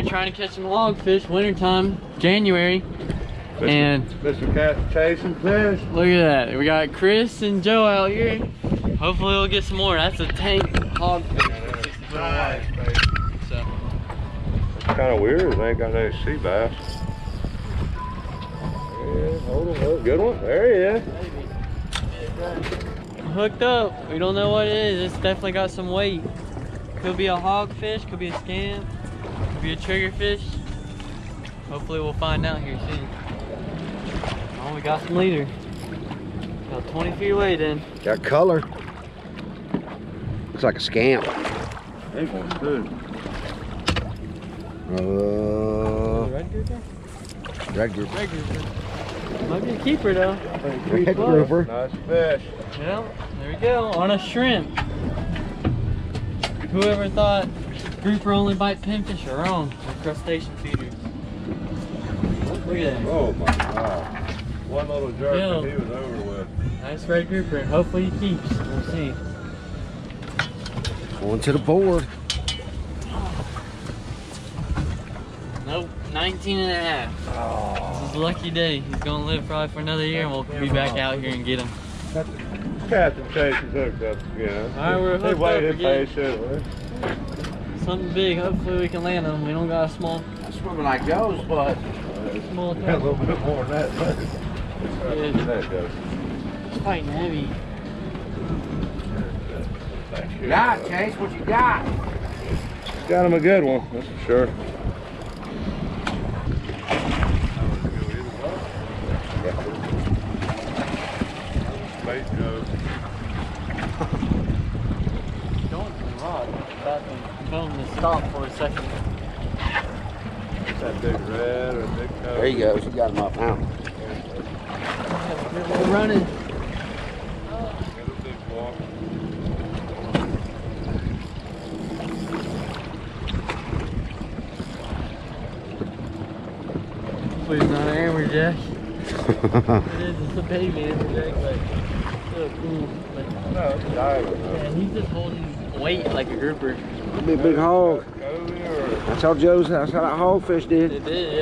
here trying to catch some hogfish, wintertime, January. And Mr. Cat chasing fish. look at that. We got Chris and Joe out here. Hopefully we'll get some more. That's a tank hogfish. 60 foot wide. So Kind of weird. They ain't got no sea bass. Yeah, hold on. Good one. There he is. hooked up. We don't know what it is. It's definitely got some weight. Could be a hogfish, could be a scamp, could be a triggerfish. Hopefully we'll find out here soon. Oh, we got some leader. About 20 feet away then. Got color. Looks like a scamp. Big one, too. Uh, Red grouper? red group. Red grouper. Might be a keeper though. Red grouper. Nice fish. Yeah, there we go. On a shrimp. Whoever thought grouper only bite pinfish are wrong. They're crustacean feeders. Look at that. Oh my god. One little jerk Yeah. and he was over with. Nice red grouper. Hopefully he keeps. We'll see. Going to the board. Nope, 19 and a half. This is a lucky day. He's gonna live probably for another year and we'll be back out here and get him. Captain Chase is hooked up again. All right, we're He hooked up waited again. patiently. Something big. Hopefully we can land him. We don't got a small, Swimming like Joe's, but small Got a little bit more than that. but- Yeah. That goes. He's fighting heavy. Thank got Chase. What you got? Got him a good one, that's for sure. Bait goes. Going for the rod. About to tell to stop for a second. Is that big red or big coat? There you go. You got him up now. We're running. Got a big one. Hopefully it's not an amberjack. It is. It's a baby amberjack, but still cool. No, yeah, he's just holding weight like a grouper. Be a big hog. That's how Joe's. That's how that hogfish did. It did,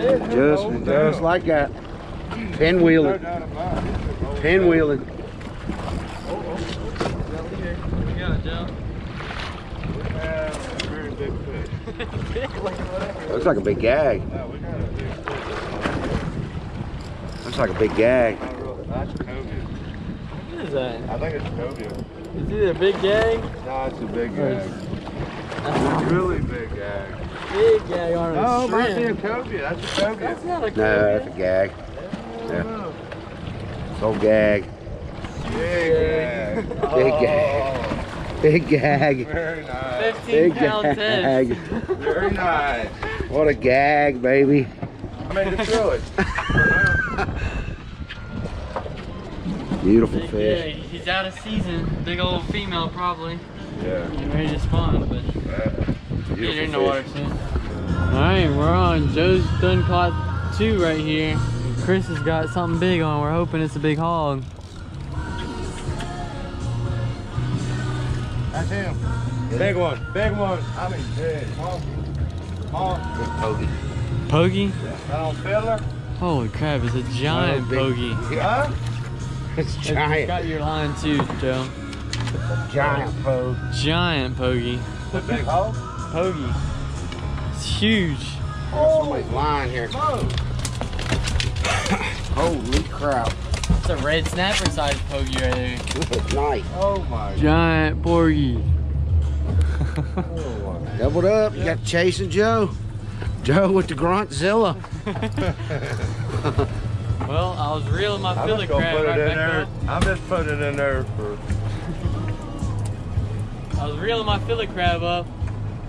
yeah. Just, just like that. Pinwheeling. No doubt about it. It's a Pinwheeling. What you got, Joe? We have a very big fish. Looks like a big gag. No, we got a big fish. Looks like a big gag. Not really. That's a cobia. What is that? I think it's a cobia. Is it a big gag? No, it's a big gag. It's a really big gag. Big gag on a No, it might be a shrimp. cobia. That's a cobia. That's not a No, that's a cobia. gag. Yeah. It's old gag. Big gag. Big gag. Big gag. Oh, very nice. 15 Big pound gag. test. Very nice. What a gag, baby. I mean, it's really. Beautiful Big fish. gag. He's out of season. Big old female probably. Yeah. Getting ready to spawn, but Uh, get in the water fish. soon. Alright, we're on. Joe's done caught two right here. Chris has got something big on. We're hoping it's a big hog. That's him. Big one. Big one. I mean, big. Come on. Come on. Pokey. Pogie? That on fiddler? Holy crap, it's a giant pogie. Huh? It's You giant. got your line too, Joe. Giant poke. Giant pogie. The big? Pogie. It's huge. Somebody's lying here. Holy crap. It's a red snapper sized pogie right there. Good night. Oh my Giant porgy. god. Doubled up. You got Chase and Joe. Joe with the Gruntzilla. Well, I was reeling my I'm fiddler crab put right in back there. up. I'm just putting it in there for. I was reeling my fiddler crab up,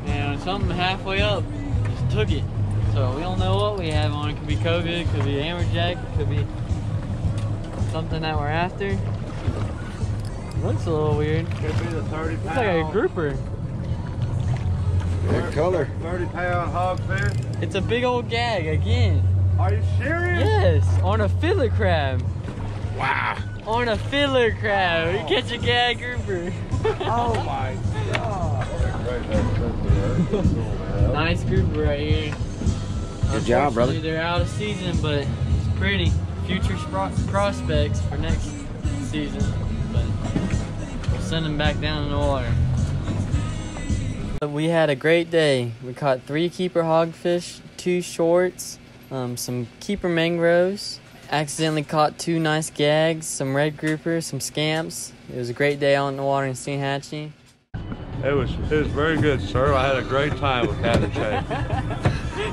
and something halfway up just took it. So we don't know what we have on it. Could be cobia, could be amberjack, could be something that we're after. Looks a little weird. Could be the 30 Looks like a grouper. Good color. 30 pound hogfish. It's a big old gag again. Are you serious? Yes, on a fiddler crab. Wow. On a fiddler crab. You catch a gag grouper. Oh my god. Nice grouper right here. Good job, brother. They're out of season, but it's pretty. Future prospects for next season, but we'll send them back down in the water. But we had a great day. We caught three keeper hogfish, two shorts, um, some keeper mangroves. Accidentally caught two nice gags, some red groupers, some scamps. It was a great day out in the water in Steinhatchee. It was it was very good, sir. I had a great time with Captain Chase.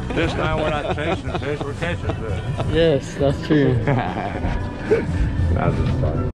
this time we're not chasing fish, we're catching fish. Yes, that's true. That was fun.